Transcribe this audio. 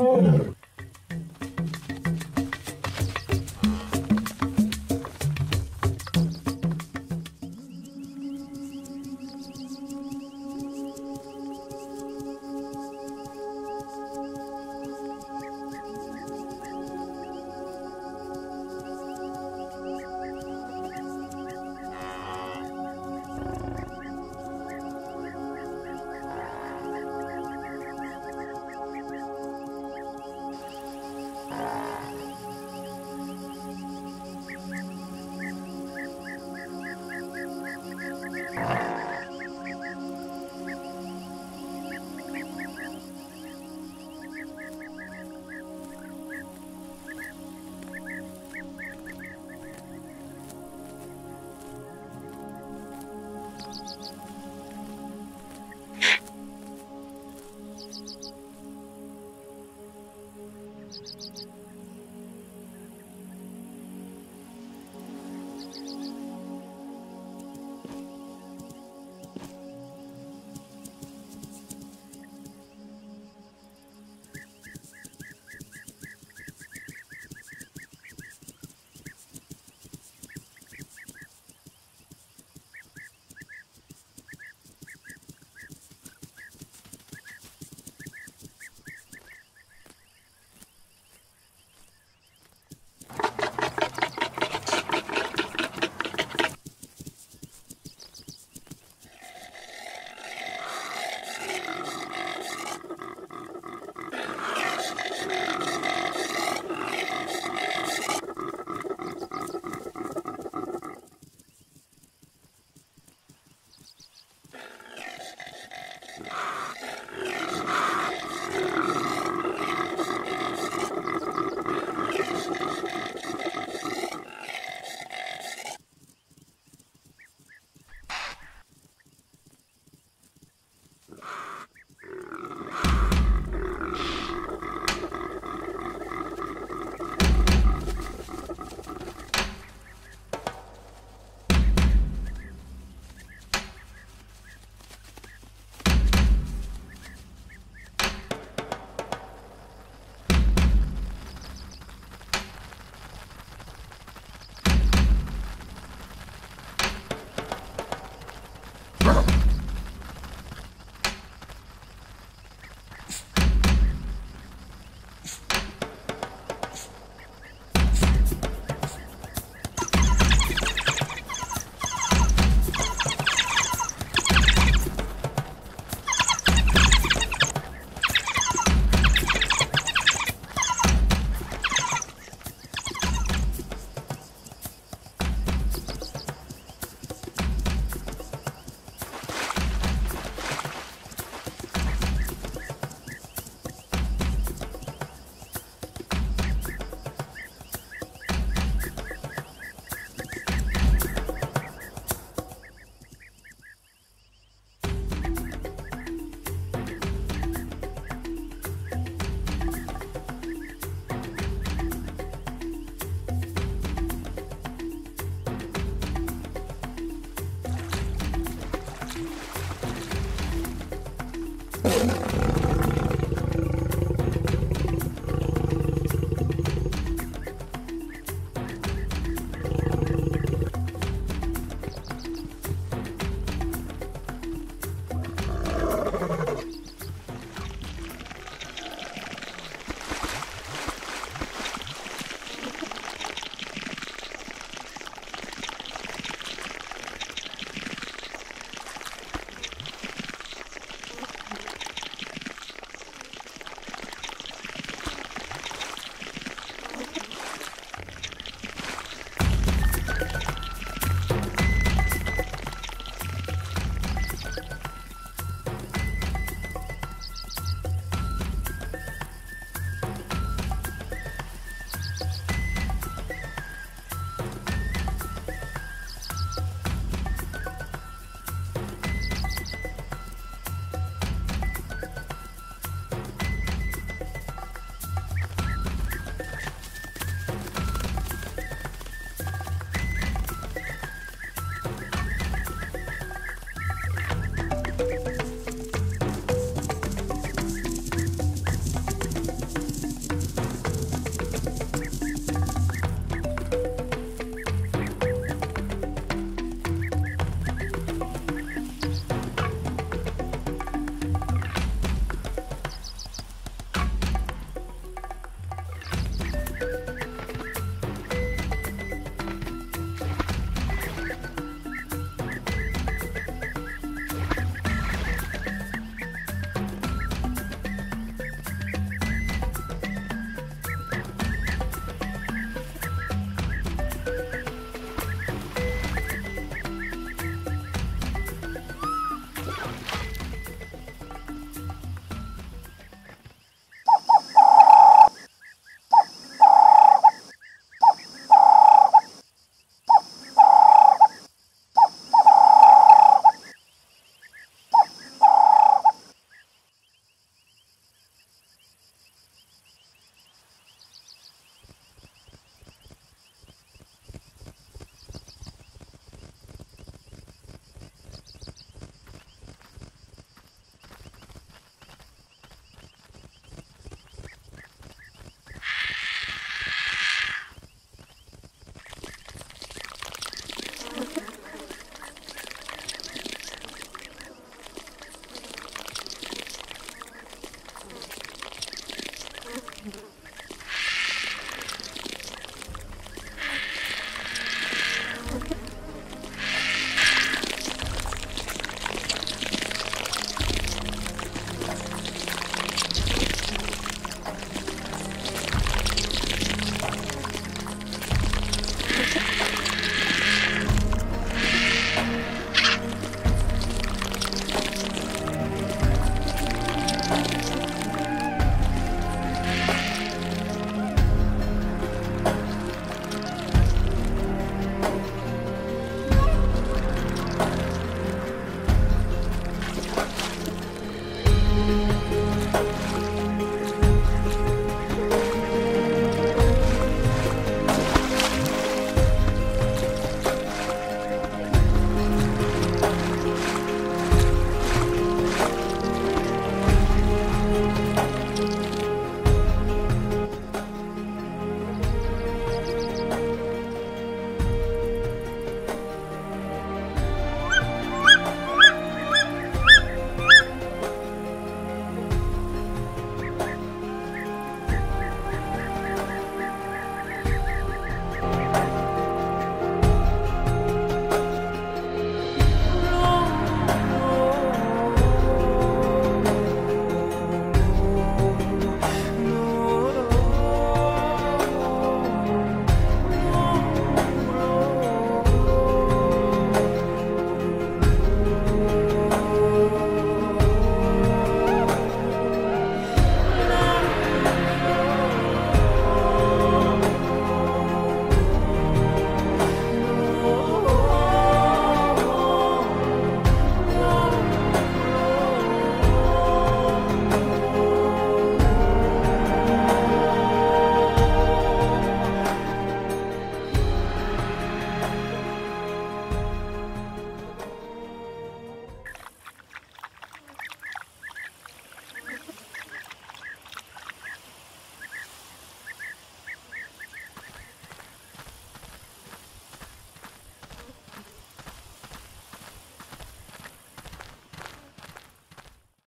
Oh.